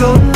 You.